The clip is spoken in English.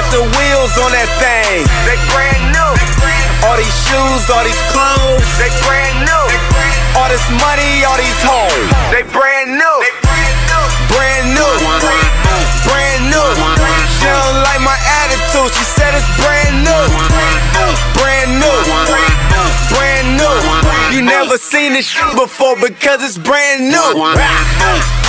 got the wheels on that thing. They brand new. All these shoes, all these clothes, They brand new. all this money, all these hoes. They brand new. Brand new, brand new. She don't like my attitude. She said it's brand new, brand new, brand new. You never seen this shit before because it's brand new.